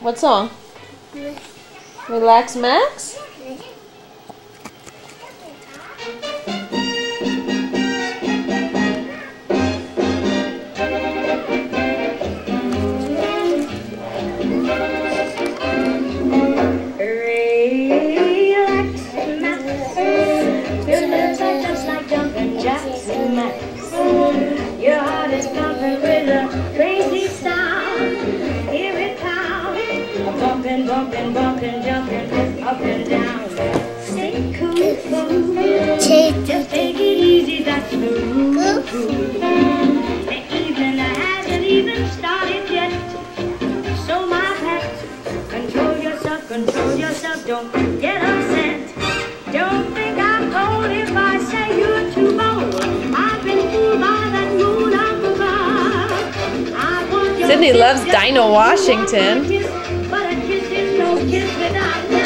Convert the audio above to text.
What song? Relax Max? Bumping, bumping, bumping, jumping up and down. Stay cool, cool. Just take it easy, that's the rule. The evening hasn't even started yet. So my pet, control yourself, control yourself, don't get upset. Don't think I'm cold if I say you're too bold. I've been fooled by that moon up above. I Sydney loves Dino Dinah Washington. Give me that.